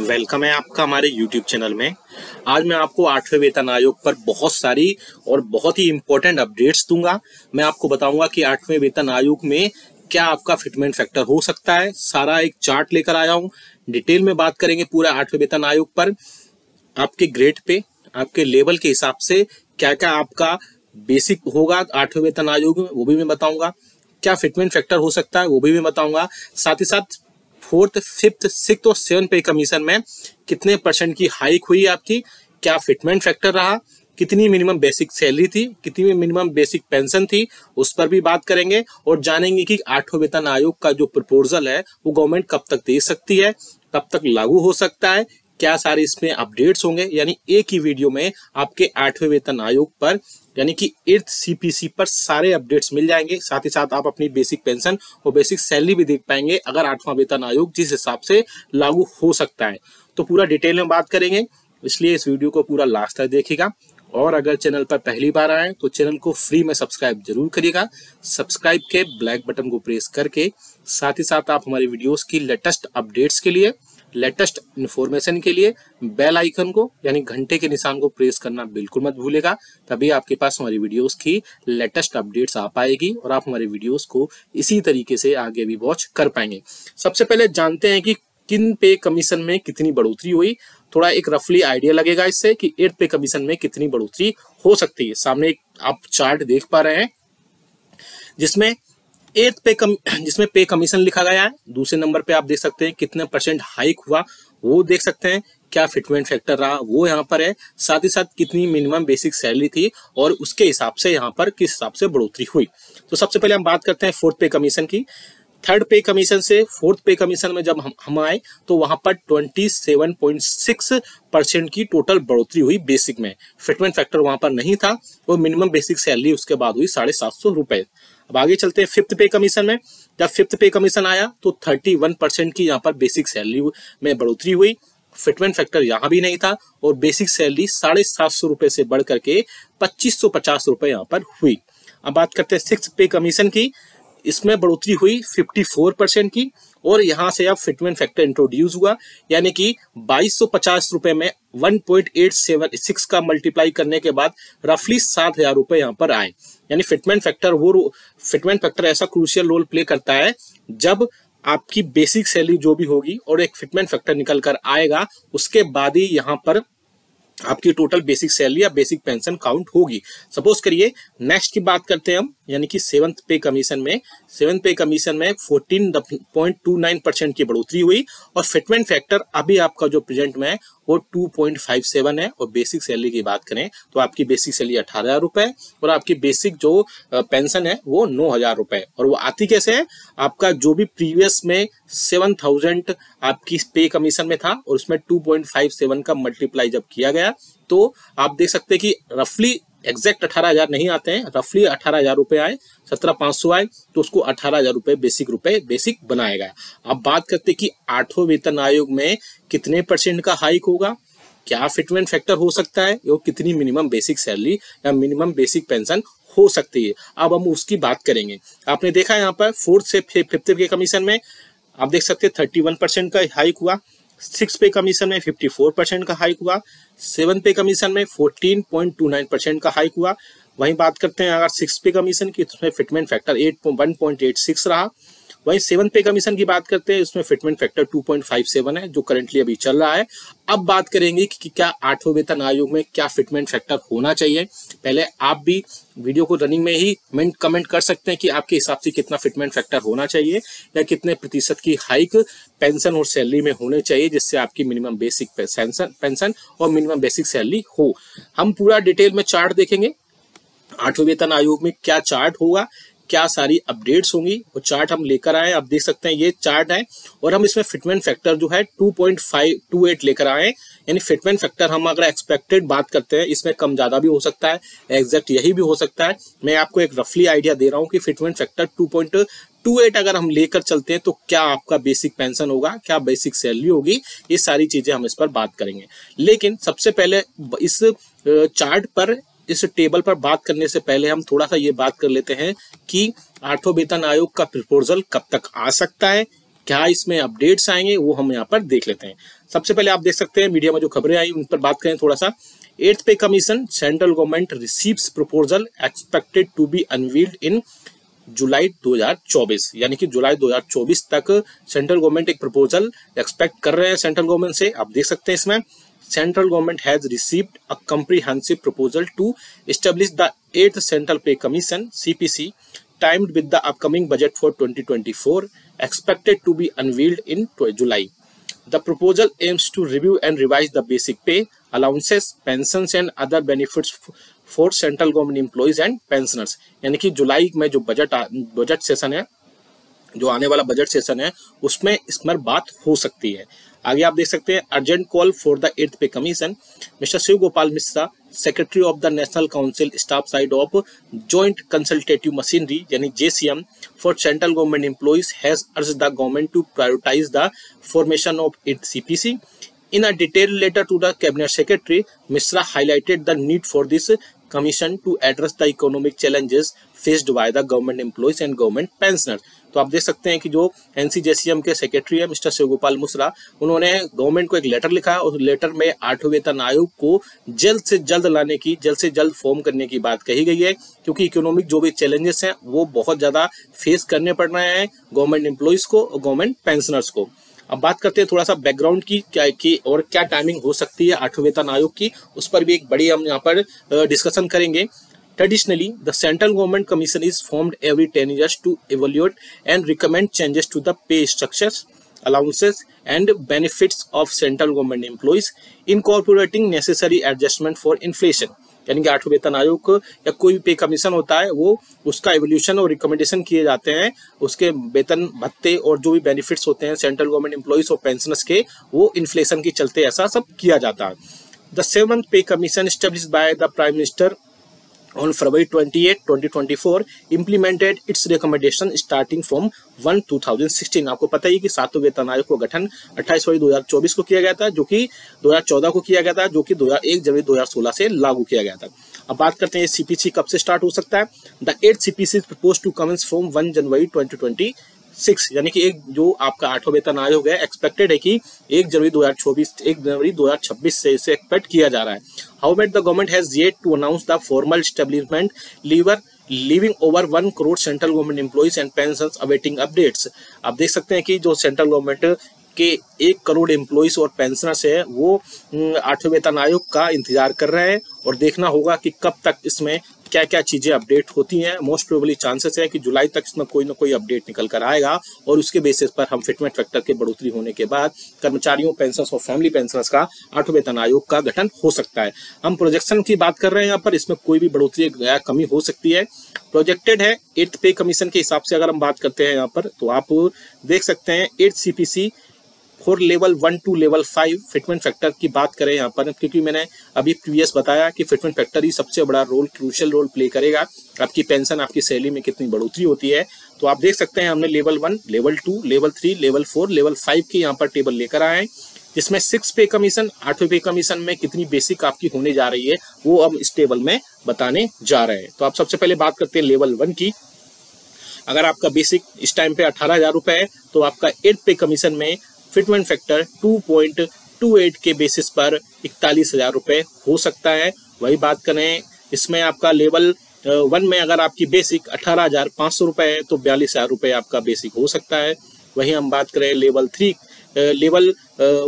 Welcome है आपका हमारे YouTube चैनल में। आज मैं आपको आठवें वेतन आयोग पर बहुत सारी और बहुत ही इंपॉर्टेंट अपडेट्स दूँगा। मैं आपको बताऊँगा कि आठवें वेतन आयोग में क्या आपका फिटमेंट फैक्टर हो सकता है। सारा एक चार्ट लेकर आया हूँ। डिटेल में बात करेंगे पूरा आठवें वेतन आयोग पर, आपके ग्रेड पे, आपके लेवल के हिसाब से क्या क्या आपका बेसिक होगा आठवें वेतन आयोग में, वो भी मैं बताऊँगा। क्या फिटमेंट फैक्टर हो सकता है, वो भी मैं बताऊँगा। साथ ही साथ फोर्थ, फिफ्थ सिक्स और सेवन पे कमीशन में कितने परसेंट की हाइक हुई आपकी? क्या फिटमेंट फैक्टर रहा? कितनी मिनिमम बेसिक सैलरी थी? कितनी मिनिमम बेसिक पेंशन थी? उस पर भी बात करेंगे और जानेंगे कि आठवें वेतन आयोग का जो प्रपोजल है, वो गवर्नमेंट कब तक दे सकती है, कब तक लागू हो सकता है क्या सारे इसमें अपडेट्स होंगे? यानी एक ही वीडियो में आपके आठवें वेतन आयोग पर, यानी कि एर्थ सीपीसी पर सारे अपडेट्स मिल जाएँगे। साथ ही साथ आप अपनी बेसिक पेंशन और बेसिक सैलरी भी देख पाएँगे, अगर आठवां वेतन आयोग जिस हिसाब से लागू हो सकता है। तो पूरा डिटेल में बात करेंगे। इसलिए इस वीडियो को पूरा लास्ट तक देखिएगा। और अगर चैनल पर पहली बार आए तो चैनल को फ्री में सब्सक्राइब ज़रूर करिएगा। सब्सक्राइब के ब्लैक बटन को प्रेस करके, साथ ही साथ आप हमारे वीडियोस की लेटेस्ट अपडेट्स के लिए लेटेस्ट इन्फॉर्मेशन के लिए बेल आइकन को, यानी घंटे के निशान को प्रेस करना बिल्कुल मत भूलेगा। तभी आपके पास हमारी वीडियोस की लेटेस्ट अपडेट्स आ पाएगी और आप हमारे वीडियोस को इसी तरीके से आगे भी वॉच कर पाएँगे। सबसे पहले जानते हैं कि किन पे कमीशन में कितनी बढ़ोतरी हुई। थोड़ा एक रफली आइडिया लगेगा इससे कि एट पे कमीशन में कितनी बढ़ोतरी हो सकती है। सामने आप चार्ट देख पा रहे हैं, जिसमें एट पे कम जिसमें पे कमीशन लिखा गया है, दूसरे नंबर पे आप देख सकते हैं कितने परसेंट हाइक हुआ, वो देख सकते हैं क्या फिटमेंट फैक्टर रहा, वो यहाँ पर है। साथ ही साथ कितनी मिनिमम बेसिक सैलरी थी और उसके हिसाब से यहाँ पर किस हिसाब से बढ़ोतरी हुई। तो सबसे पहले हम बात करते हैं फोर्थ पे कमीशन की। थर्ड पे कमीशन से फोर्थ पे कमीशन में जब हम हम आए तो वहाँ पर 27.6 परसेंट की टोटल बढ़ोतरी हुई बेसिक में। फिटमेंट फैक्टर वहाँ पर नहीं था और मिनिमम बेसिक सैलरी उसके बाद हुई साढ़े सात सौ रुपए। अब आगे चलते हैं फिफ्थ पे कमीशन में। जब फिफ्थ पे कमीशन आया तो 31 परसेंट की यहाँ पर बेसिक सैलरी में बढ़ोतरी हुई। फिटमेंट फैक्टर यहाँ भी नहीं था और बेसिक सैलरी साढ़े सात सौ रुपए से बढ़ करके पच्चीस सौ पचास रुपए यहाँ पर हुई। अब बात करते हैं सिक्स पे कमीशन की। इसमें बढ़ोतरी हुई 54 परसेंट की। और यहाँ से अब फिटमेंट फैक्टर इंट्रोड्यूस हुआ, यानी कि बाईस रुपए में 1.876 का मल्टीप्लाई करने के बाद रफली सात हज़ार रुपए यहाँ पर आए। यानी फिटमेंट फैक्टर वो फिटमेंट फैक्टर ऐसा क्रूशियल रोल प्ले करता है जब आपकी बेसिक सैलरी जो भी होगी और एक फिटमेंट फैक्टर निकल कर आएगा, उसके बाद ही यहाँ पर आपकी टोटल बेसिक सैलरी या बेसिक पेंशन काउंट होगी। सपोज़ करिए नेक्स्ट की बात करते हैं हम। यानी कि सेवंथ पे कमीशन में, सेवंथ पे कमीशन में 14.29 परसेंट की बढ़ोतरी हुई और फिटमेंट फैक्टर अभी आपका जो प्रेजेंट में है, वो 2.57 है। और बेसिक सैलरी की बात करें तो आपकी बेसिक सैलरी अठारह हज़ार रुपए और आपकी बेसिक जो पेंशन है, वो नौ हज़ार रुपए और वो आती कैसे है? आपका जो भी प्रीवियस में सेवन थाउज़ेंड आपकी पे कमीशन में था और उसमें टू पॉइंट फाइव सेवन का मल्टीप्लाई जब किया गया तो आप देख सकते हैं कि रफली एग्जैक्ट अठारह हज़ार नहीं आते हैं रफली अठारह हज़ार रुपए आए, सत्रह पाँच सौ आए तो उसको अठारह हज़ार रुपए बेसिक रुपए बेसिक बनाएगा। अब बात करते कि आठवें वेतन आयोग में कितने परसेंट का हाइक होगा? क्या फिटमेंट फैक्टर हो सकता है? और कितनी मिनिमम बेसिक सैलरी या मिनिमम बेसिक पेंशन हो सकती है? अब हम उसकी बात करेंगे। आपने देखा यहाँ पर फोर्थ से फिफ्थ के कमीशन में आप देख सकते हैं थर्टी वन परसेंट का हाइक हुआ। सिक्स पे कमीशन में फिफ्टी फोर परसेंट का हाइक हुआ सेवन पे कमीशन में fourteen point two nine percent का हाइक हुआ। वहीं बात करते हैं अगर सिक्स पे कमीशन की उसमें fitment factor eight one point eight six रहा। वहीं सेवन पे कमीशन की बात करते हैं उसमें फिटमेंट फैक्टर 2.57 है, जो करंटली अभी चल रहा है। अब बात करेंगे कि क्या आठवें वेतन आयोग में क्या फिटमेंट फैक्टर होना चाहिए। पहले आप भी वीडियो को रनिंग में ही मेंट कमेंट कर सकते हैं कि आपके हिसाब से कितना फिटमेंट फैक्टर होना चाहिए या कितने प्रतिशत की हाइक पेंशन और सैलरी में होने चाहिए, जिससे आपकी मिनिमम बेसिक पेंशन और मिनिमम बेसिक सैलरी हो। हम पूरा डिटेल में चार्ट देखेंगे। आठवें वेतन आयोग में क्या चार्ट होगा क्या सारी अपडेट्स होंगी, वो चार्ट हम लेकर आए आप देख सकते हैं ये चार्ट है और हम इसमें फिटमेंट फैक्टर जो है 2.528 लेकर आए यानी फिटमेंट फैक्टर हम अगर एक्सपेक्टेड बात करते हैं, इसमें कम ज़्यादा भी हो सकता है एग्जैक्ट यही भी हो सकता है। मैं आपको एक रफली आइडिया दे रहा हूँ कि fitment factor two two eight अगर हम लेकर चलते हैं तो क्या आपका बेसिक पेंशन होगा, क्या बेसिक सैलरी होगी, ये सारी चीज़ें हम इस पर बात करेंगे। लेकिन सबसे पहले इस चार्ट पर इस टेबल पर बात करने से पहले हम थोड़ा सा ये बात कर लेते हैं कि आठों वेतन आयोग का प्रपोजल कब तक आ सकता है, क्या इसमें अपडेट्स आएँगे, वो हम यहाँ पर देख लेते हैं। सबसे पहले आप देख सकते हैं, मीडिया में जो खबरें आई उन पर बात करें थोड़ा सा। Eighth pay commission, central government receives proposal expected to be unveiled in July 2024 यानी कि जुलाई 2024 तक सेंट्रल गवर्नमेंट एक प्रपोजल एक्सपेक्ट कर रहे हैं सेंट्रल गवर्नमेंट से। आप देख सकते हैं इसमें। Central government has received a comprehensive proposal to establish the eighth central pay commission CPC timed with the upcoming budget for 2024 expected to be unveiled in July. The proposal aims to review and revise the basic pay, allowances, pensions and other benefits for central government employees and pensioners. यानी कि जुलाई में जो budget budget session है जो आने वाला budget session है उसमें इस पर बात हो सकती है आगे आप देख सकते हैं, urgent call for the eighth pay commission mister Shiv Gopal Mishra secretary of the national council staff side of joint consultative machinery यानी JCM for central government employees has urge the government to prioritize the formation of eighth CPC in a detail letter to the cabinet secretary Mishra highlighted the need for this commission to address the economic challenges faced by the government employees and government pensioners तो आप देख सकते हैं कि जो एनसीजेसीएम के secretary है, mister Shivgopal Mishra उन्होंने गवर्नमेंट को एक लेटर लिखा और लेटर में आठवें वेतन आयोग को जल्द से जल्द लाने की, जल्द से जल्द फॉर्म करने की बात कही गई है, क्योंकि इकोनॉमिक जो भी चैलेंजेस हैं, वो बहुत ज़्यादा फेस करने पड़ रहे हैं गवर्नमेंट एम्प्लॉयज़ को और गवर्नमेंट पेंशनर्स को। अब बात करते हैं थोड़ा सा बैकग्राउंड की, क्या की और क्या टाइमिंग हो सकती है आठवें वेतन आयोग की, उस पर भी एक बड़ी हम यहाँ पर डिस्कशन करेंगे। Traditionally, the central government commission is formed every 10 years to evaluate and recommend changes to the pay structures, allowances and benefits of central government employees, incorporating necessary adjustment for inflation. यानी कि आठवें वेतन आयोग या कोई भी पे कमीशन होता है वो उसका एवोल्यूशन और रिकमेंडेशन किए जाते हैं उसके वेतन भत्ते और जो भी बेनिफिट्स होते हैं सेंट्रल गवर्नमेंट एम्प्लॉयज़ और पेंशनर्स के वो इन्फ्लेशन के चलते ऐसा सब किया जाता है the seven pay commission establish by the prime minister on February 28, 2024 implemented its recommendation starting from 1 2016 आपको पता ही कि सातों वेतन आयोग का गठन 28 फरवरी 2024 को किया गया था जो कि 2014 को किया गया था जो कि 2001 जनवरी 2016 से लागू किया गया था। अब बात करते हैं सीपीसी कब से स्टार्ट हो सकता है? The eight CPC propose to commence from 1 January 2020 six यानी कि एक जो आपका आठवां वेतन आयोग है एक्सपेक्टेड है कि एक जनवरी दो हज़ार चौबीस, एक जनवरी दो हज़ार छब्बीस से इसे एक्सपेक्ट किया जा रहा है। How met the government has yet to announce the formal establishment lever living over one crore central government employees and pension awaiting updates आप देख सकते हैं कि जो सेंट्रल गवर्नमेंट के एक करोड़ एम्प्लॉइज और पेंशनर्स है, वो आठवें वेतन आयोग का इंतज़ार कर रहे हैं और देखना होगा कि कब तक इसमें क्या क्या चीज़ें अपडेट होती हैं। मोस्ट प्रोबेबली चांसेस है कि जुलाई तक इसमें कोई ना कोई अपडेट निकल कर आएगा और उसके बेसिस पर हम फिटमेंट फैक्टर के बढ़ोतरी होने के बाद कर्मचारियों पेंशन और फैमिली पेंशन का आठ वेतन आयोग का गठन हो सकता है। हम प्रोजेक्शन की बात कर रहे हैं यहाँ पर, इसमें कोई भी बढ़ोतरी या कमी हो सकती है। प्रोजेक्टेड है एट्थ पे कमीशन के हिसाब से अगर हम बात करते हैं यहाँ पर तो आप देख सकते हैं eight CPC for level one to level five fitment factor की बात करें यहाँ पर, क्योंकि मैंने अभी प्रीवियस बताया कि फिटमेंट फैक्टर ही सबसे बड़ा रोल क्रूशियल रोल प्ले करेगा। आपकी पेंशन आपकी सैलरी में कितनी बढ़ोतरी होती है। तो आप देख सकते हैं हमने level one level two level three level four level five की यहाँ पर टेबल लेकर आए जिसमें सिक्स पे कमीशन आठवें पे कमीशन में कितनी बेसिक आपकी होने जा रही है, वो अब इस टेबल में बताने जा रहे हैं। तो आप सबसे पहले बात करते हैं लेवल वन की। अगर आपका बेसिक इस टाइम पे अठारह हज़ार रुपए है तो आपका एट पे कमीशन में फिटमेंट फैक्टर 2.28 के बेसिस पर इकतालीस हज़ार रुपए हो सकता है। वही बात करें, इसमें आपका लेवल वन में अगर आपकी बेसिक अठारह हज़ार पाँच सौ रुपए है तो बयालीस हज़ार रुपए आपका बेसिक हो सकता है। वहीं हम बात करें लेवल थ्री लेवल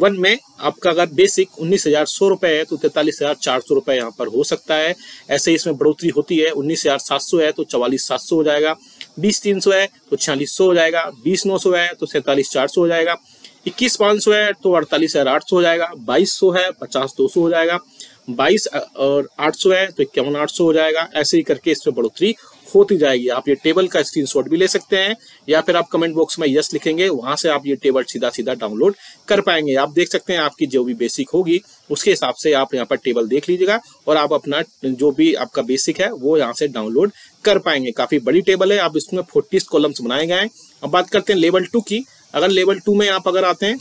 वन में आपका अगर बेसिक उन्नीस हज़ार सौ रुपए है तो तैतालीस हज़ार चार सौ रुपए यहाँ पर हो सकता है। ऐसे इसमें बढ़ोतरी होती है, उन्नीस हज़ार सात सौ है तो चवालीस सात सौ हो जाएगा। बीस तीन सौ है तो छियालीस सौ हो जाएगा। बीस नौ सौ है तो सैंतालीस चार सौ हो जाएगा। इक्कीस पाँच सौ है तो अड़तालीस हज़ार आठ सौ हो जाएगा, बाईस सौ है, पचास दो सौ हो जाएगा, बाईस और आठ सौ है तो इक्यावन आठ सौ हो जाएगा। ऐसे ही करके इसमें बढ़ोतरी होती जाएगी। आप ये टेबल का स्क्रीनशॉट भी ले सकते हैं या फिर आप कमेंट बॉक्स में यस लिखेंगे, वहाँ से आप ये टेबल सीधा सीधा डाउनलोड कर पाएँगे। आप देख सकते हैं आपकी जो भी बेसिक होगी, उसके हिसाब से आप यहाँ पर टेबल देख लीजिएगा और आप अपना जो भी आपका बेसिक है, वो यहाँ से डाउनलोड कर पाएँगे। काफ़ी बड़ी टेबल है, आप इसमें फोर्टी कॉलम्स बनाए गए हैं। अब बात करते हैं लेवल टू की। अगर लेवल टू में आप अगर आते हैं,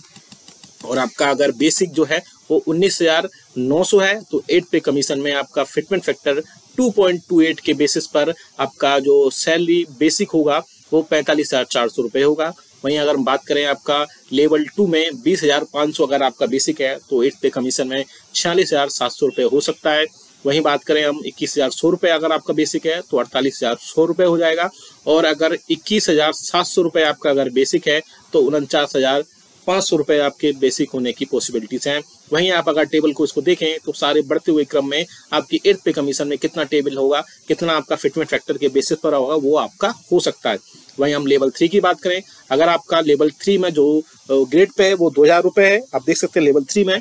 और आपका अगर बेसिक जो है, वो उन्नीस हज़ार नौ सौ है तो एट पे कमीशन में आपका फिटमेंट फैक्टर 2.28 के बेसिस पर आपका जो सैलरी बेसिक होगा, वो पैंतालीस हज़ार चार सौ रुपए होगा। वहीं अगर हम बात करें आपका लेवल टू में बीस हज़ार पाँच सौ अगर आपका बेसिक है तो एट पे कमीशन में छियालीस हज़ार सात सौ हो सकता है। वहीं बात करें हम इक्कीस हज़ार सौ रुपये अगर आपका बेसिक है तो अड़तालीस हज़ार सौ रुपये हो जाएगा। और अगर इक्कीस हज़ार सात सौ रुपये आपका अगर बेसिक है तो उनचास हज़ार पाँच सौ रुपये आपके बेसिक होने की पॉसिबिलिटीज हैं। वहीं आप अगर टेबल को इसको देखें तो सारे बढ़ते हुए क्रम में आपकी एर्थ पे कमीशन में कितना टेबल होगा, कितना आपका फिटमेंट फैक्टर के बेसिस पर होगा, वो आपका हो सकता है। वहीं हम लेवल थ्री की बात करें, अगर आपका लेवल थ्री में जो ग्रेड पे है, वो दो हज़ार रुपये है। आप देख सकते हैं लेवल थ्री में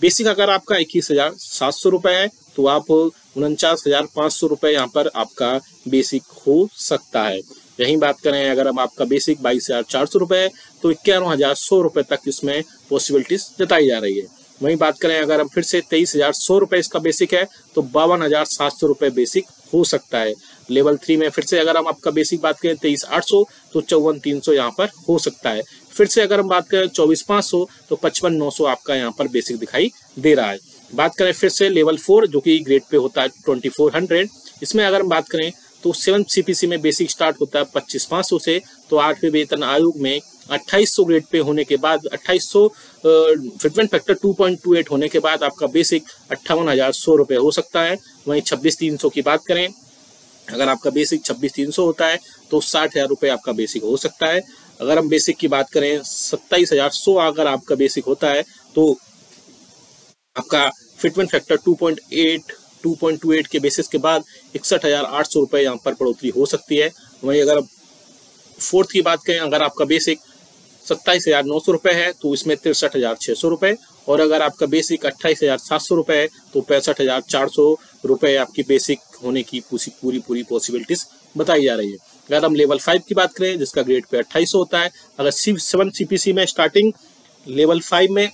बेसिक अगर आपका इक्कीस हज़ार सात सौ रुपये है तो आप उनचास हज़ार पाँच सौ रुपये यहाँ पर आपका बेसिक हो सकता है। यही बात करें, अगर हम आपका बेसिक बाईस हज़ार चार सौ रुपये तो इक्यावन हज़ार सौ रुपये तक इसमें पॉसिबिलिटीज जताई जा रही है। वहीं बात करें, अगर हम फिर से तेईस हज़ार सौ रुपये इसका बेसिक है तो बावन हज़ार सात सौ रुपये बेसिक हो सकता है। लेवल थ्री में फिर से अगर हम आपका बेसिक बात करें, तेईस आठ सौ तो चौवन तीन सौ यहाँ पर हो सकता है। फिर से अगर हम बात करें, चौबीस पाँच सौ तो पचपन नौ सौ आपका यहाँ पर बेसिक दिखाई दे रहा है। बात करें फिर से लेवल फोर, जो कि ग्रेड पे होता है ट्वेंटी फोर हंड्रेड इसमें अगर हम बात करें तो सेवन सीपीसी में बेसिक स्टार्ट होता है पच्चीस पाँच सौ से तो आठवें वेतन आयोग में 2800 ग्रेड पे होने के बाद 2800 फिटमेंट फैक्टर 2.28 होने के बाद आपका बेसिक अट्ठावन हज़ार सौ रुपये हो सकता है। वहीं छब्बीस तीन सौ की बात करें, अगर आपका बेसिक छब्बीस तीन सौ होता है तो साठ हज़ार रुपये आपका बेसिक हो सकता है। अगर हम बेसिक की बात करें, सत्ताईस हज़ार सौ अगर आपका बेसिक होता है तो आपका फिटमेंट फैक्टर 2.8 2.28 के बेसिस के बाद इकसठ हज़ार आठ सौ रुपये यहाँ पर बढ़ोतरी हो सकती है। वहीं अगर फोर्थ की बात करें, अगर आपका बेसिक सत्ताईस हज़ार नौ सौ रुपये है तो इसमें तिरसठ हज़ार छः सौ रुपये और अगर आपका बेसिक अट्ठाईस हज़ार सात सौ रुपये है तो पैंसठ हज़ार चार सौ रुपये आपकी बेसिक होने की पूरी पूरी पूरी पॉसिबिलिटीज बताई जा रही है। अगर हम लेवल फाइव की बात करें, जिसका ग्रेड पे अट्ठाईस होता है, अगर सी सेवन सी में स्टार्टिंग लेवल फाइव में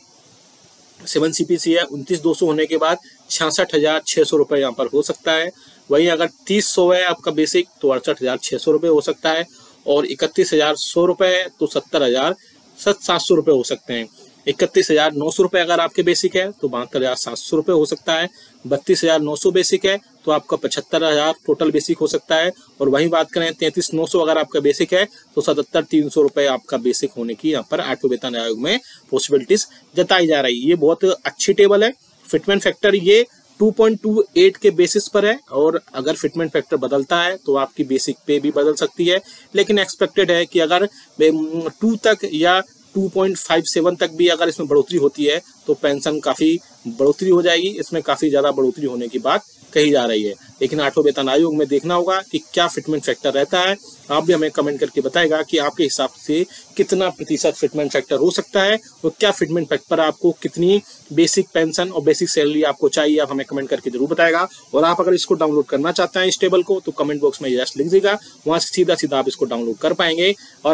सेवन सी पी है, उनतीस दो सौ होने के बाद छियासठ हज़ार छः सौ रुपये यहाँ पर हो सकता है। वहीं अगर तीस सौ है आपका बेसिक तो अड़सठ हज़ार छः सौ रुपये हो सकता है और इकतीस हज़ार सौ रुपये है तो सत्तर हज़ार सत सात सौ रुपये हो सकते हैं। इकतीस हज़ार नौ सौ रुपये अगर आपके बेसिक है तो बहत्तर हज़ार सात सौ रुपये हो सकता है। बत्तीस हज़ार नौ सौ बेसिक है तो आपका पचहत्तर हज़ार टोटल बेसिक हो सकता है। और वहीं बात करें, तैंतीस नौ सौ अगर आपका बेसिक है तो सतहत्तर तीन सौ रुपये आपका बेसिक होने की यहाँ पर आठवें वेतन आयोग में पॉसिबिलिटीज जताई जा रही है। ये बहुत अच्छी टेबल है। फिटमेंट फैक्टर ये 2.28 के बेसिस पर है और अगर फिटमेंट फैक्टर बदलता है तो आपकी बेसिक पे भी बदल सकती है। लेकिन एक्सपेक्टेड है कि अगर टू तक या 2.57 तक भी अगर इसमें बढ़ोतरी होती है तो पेंशन काफ़ी बढ़ोतरी हो जाएगी। इसमें काफ़ी ज़्यादा बढ़ोतरी होने की बात कही जा रही है। लेकिन आठवें वेतन आयोग में देखना होगा कि क्या फिटमेंट फैक्टर रहता है। आप भी हमें कमेंट करके बताएगा कि आपके हिसाब से कितना प्रतिशत फिटमेंट फैक्टर हो सकता है और क्या फिटमेंट फैक्टर पर आपको कितनी बेसिक पेंशन और बेसिक सैलरी आपको चाहिए, आप हमें कमेंट करके ज़रूर बताएगा। और आप अगर इसको डाउनलोड करना चाहते हैं इस टेबल को तो कमेंट बॉक्स में जस्ट लिख देगा वहाँ से सीधा सीधा आप इसको डाउनलोड कर पाएँगे। और